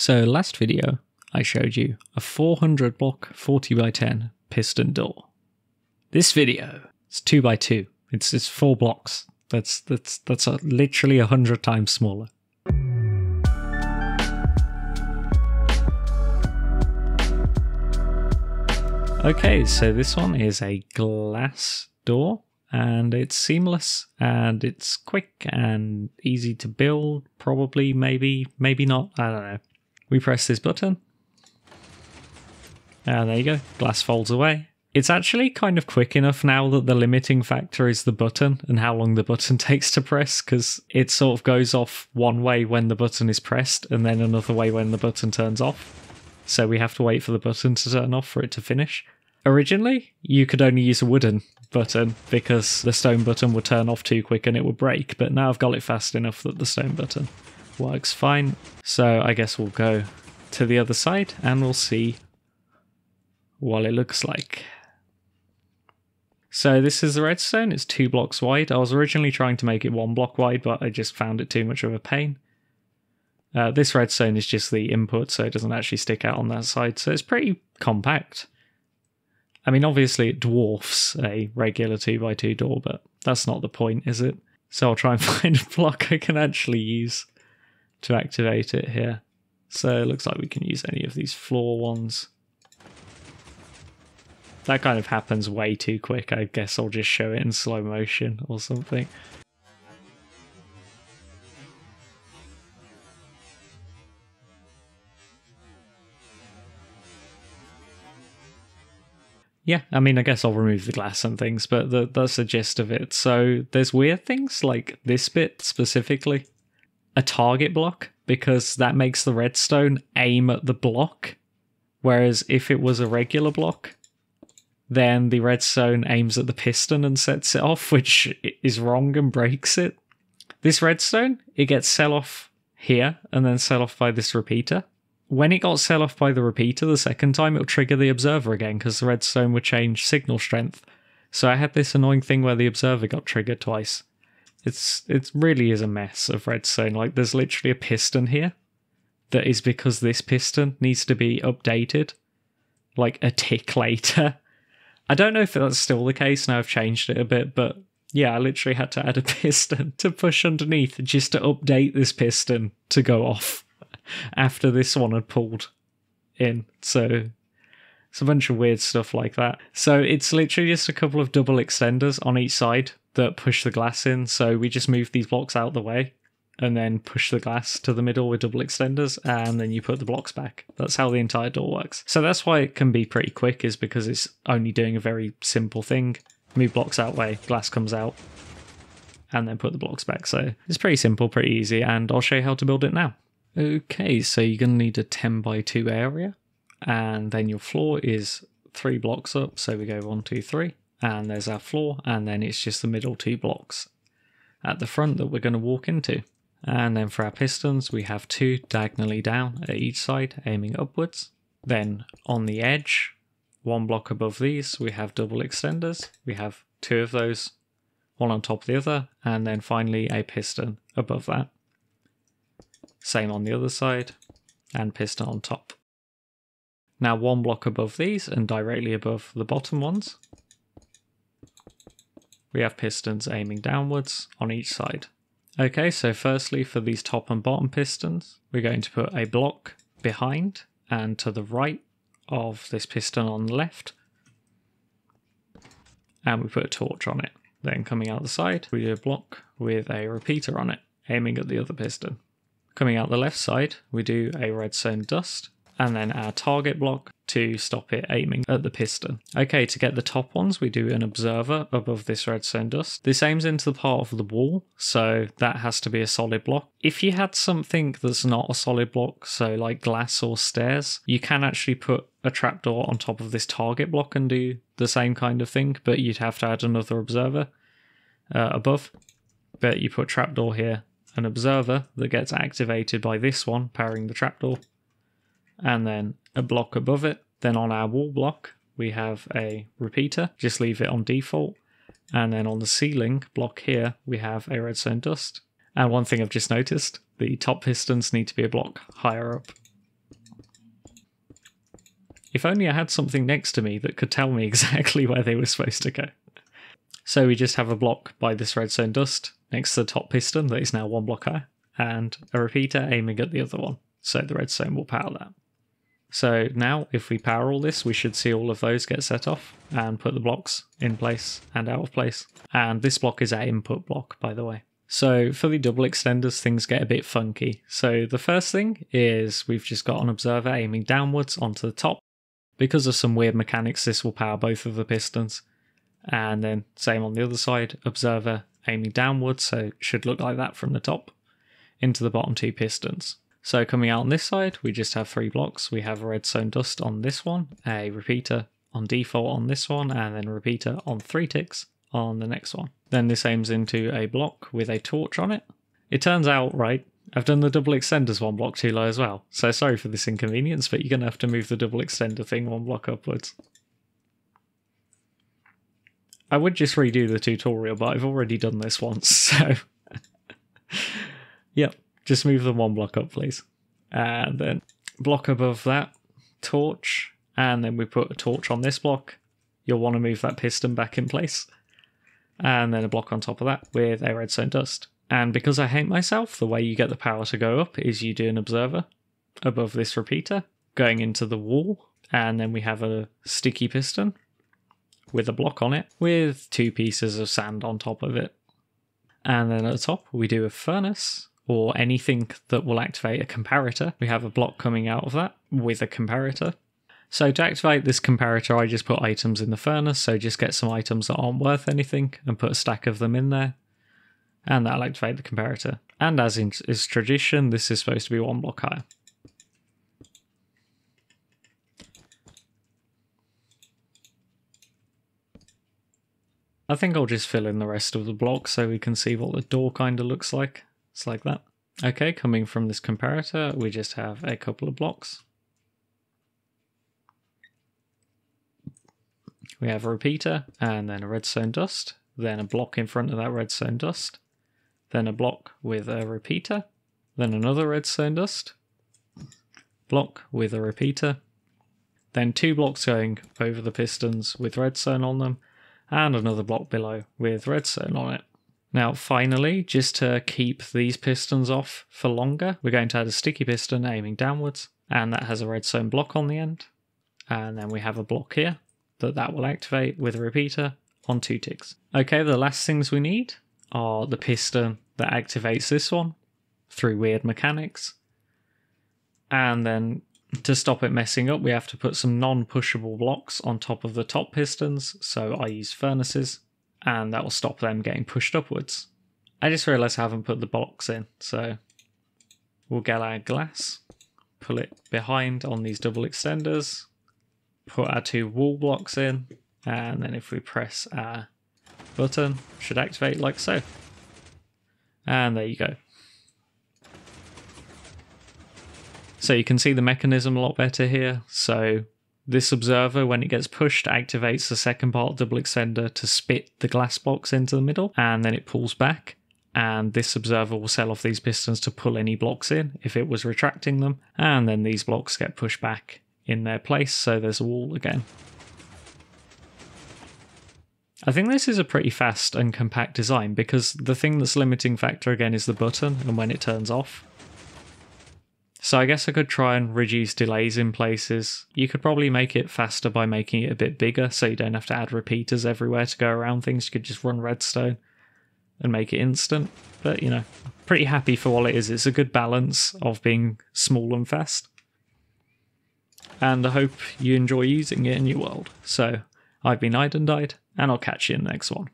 So last video, I showed you a 400 block 40 by 10 piston door. This video is 2 by 2. It's it's four blocks. That's that's that's a, literally a hundred times smaller. Okay, so this one is a glass door and it's seamless and it's quick and easy to build. Probably, maybe, maybe not. I don't know. We press this button. And there you go. Glass folds away. It's actually kind of quick enough now that the limiting factor is the button and how long the button takes to press because it sort of goes off one way when the button is pressed and then another way when the button turns off. So we have to wait for the button to turn off for it to finish. Originally, you could only use a wooden button because the stone button would turn off too quick and it would break, but now I've got it fast enough that the stone button works fine. So I guess we'll go to the other side and we'll see what it looks like. So this is the redstone, it's two blocks wide. I was originally trying to make it one block wide, but I just found it too much of a pain. Uh, this redstone is just the input, so it doesn't actually stick out on that side, so it's pretty compact. I mean, obviously it dwarfs a regular 2x2 door, but that's not the point, is it? So I'll try and find a block I can actually use to activate it here. So it looks like we can use any of these floor ones. That kind of happens way too quick. I guess I'll just show it in slow motion or something. Yeah, I mean, I guess I'll remove the glass and things, but the, that's the gist of it. So there's weird things like this bit specifically, a target block, because that makes the redstone aim at the block. Whereas if it was a regular block, then the redstone aims at the piston and sets it off, which is wrong and breaks it. This redstone, it gets sell off here and then sell off by this repeater when it got set off by the repeater the second time, it'll trigger the observer again because the redstone would change signal strength. So I had this annoying thing where the observer got triggered twice. It's it really is a mess of redstone. Like there's literally a piston here that is because this piston needs to be updated like a tick later. I don't know if that's still the case now I've changed it a bit, but yeah, I literally had to add a piston to push underneath just to update this piston to go off after this one had pulled in. So it's a bunch of weird stuff like that. So it's literally just a couple of double extenders on each side that push the glass in. So we just move these blocks out the way and then push the glass to the middle with double extenders and then you put the blocks back. That's how the entire door works. So that's why it can be pretty quick is because it's only doing a very simple thing. Move blocks out way, glass comes out, and then put the blocks back. So it's pretty simple, pretty easy, and I'll show you how to build it now. Okay, so you're going to need a 10 by 2 area, and then your floor is three blocks up. So we go one, two, three, and there's our floor, and then it's just the middle two blocks at the front that we're going to walk into. And then for our pistons, we have two diagonally down at each side, aiming upwards. Then on the edge, one block above these, we have double extenders. We have two of those, one on top of the other, and then finally a piston above that. Same on the other side, and piston on top. Now one block above these and directly above the bottom ones, we have pistons aiming downwards on each side. Okay, so firstly for these top and bottom pistons, we're going to put a block behind and to the right of this piston on the left, and we put a torch on it. Then coming out the side, we do a block with a repeater on it, aiming at the other piston. Coming out the left side, we do a redstone dust and then our target block to stop it aiming at the piston. Okay, to get the top ones, we do an observer above this redstone dust. This aims into the part of the wall, so that has to be a solid block. If you had something that's not a solid block, so like glass or stairs, you can actually put a trapdoor on top of this target block and do the same kind of thing, but you'd have to add another observer uh, above. But you put trapdoor here an observer that gets activated by this one powering the trapdoor, and then a block above it. Then on our wall block, we have a repeater, just leave it on default. And then on the ceiling block here, we have a redstone dust. And one thing I've just noticed, the top pistons need to be a block higher up. If only I had something next to me that could tell me exactly where they were supposed to go. So we just have a block by this redstone dust next to the top piston that is now one block higher, and a repeater aiming at the other one. So the redstone will power that. So now if we power all this, we should see all of those get set off and put the blocks in place and out of place. And this block is our input block, by the way. So for the double extenders, things get a bit funky. So the first thing is we've just got an observer aiming downwards onto the top. Because of some weird mechanics, this will power both of the pistons. And then same on the other side, observer aiming downwards, so it should look like that from the top, into the bottom two pistons. So coming out on this side, we just have three blocks. We have redstone dust on this one, a repeater on default on this one, and then repeater on three ticks on the next one. Then this aims into a block with a torch on it. It turns out, right, I've done the double extenders one block too low as well. So sorry for this inconvenience, but you're going to have to move the double extender thing one block upwards. I would just redo the tutorial, but I've already done this once, so... yep, just move them one block up, please. And then block above that, torch, and then we put a torch on this block. You'll want to move that piston back in place. And then a block on top of that with a redstone dust. And because I hate myself, the way you get the power to go up is you do an observer above this repeater, going into the wall, and then we have a sticky piston with a block on it with two pieces of sand on top of it. And then at the top, we do a furnace or anything that will activate a comparator. We have a block coming out of that with a comparator. So to activate this comparator, I just put items in the furnace. So just get some items that aren't worth anything and put a stack of them in there. And that'll activate the comparator. And as is tradition, this is supposed to be one block higher. I think I'll just fill in the rest of the block so we can see what the door kind of looks like. It's like that. Okay, coming from this comparator, we just have a couple of blocks. We have a repeater and then a redstone dust, then a block in front of that redstone dust, then a block with a repeater, then another redstone dust, block with a repeater, then two blocks going over the pistons with redstone on them, and another block below with redstone on it. Now finally, just to keep these pistons off for longer, we're going to add a sticky piston aiming downwards, and that has a redstone block on the end. And then we have a block here that that will activate with a repeater on two ticks. Okay, the last things we need are the piston that activates this one through weird mechanics. And then to stop it messing up, we have to put some non-pushable blocks on top of the top pistons, so I use furnaces, and that will stop them getting pushed upwards. I just realised I haven't put the box in, so we'll get our glass, pull it behind on these double extenders, put our two wall blocks in, and then if we press our button, should activate like so. And there you go. So you can see the mechanism a lot better here. So this observer, when it gets pushed, activates the second part double extender to spit the glass box into the middle, and then it pulls back. And this observer will sell off these pistons to pull any blocks in if it was retracting them, and then these blocks get pushed back in their place, so there's a wall again. I think this is a pretty fast and compact design because the thing that's limiting factor again is the button and when it turns off. So I guess I could try and reduce delays in places. You could probably make it faster by making it a bit bigger so you don't have to add repeaters everywhere to go around things. You could just run redstone and make it instant. But, you know, pretty happy for what it is. It's a good balance of being small and fast. And I hope you enjoy using it in your world. So I've been Idendied, and I'll catch you in the next one.